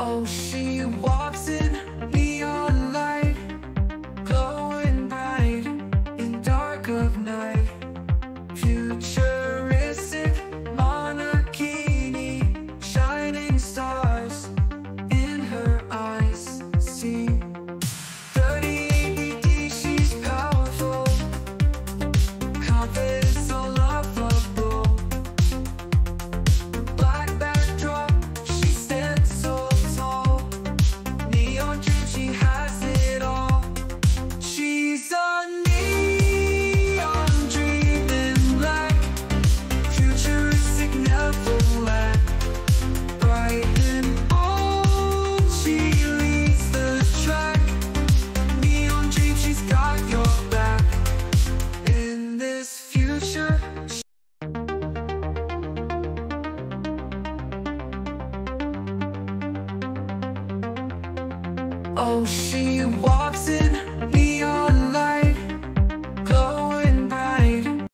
Oh, she walks Oh, she walks in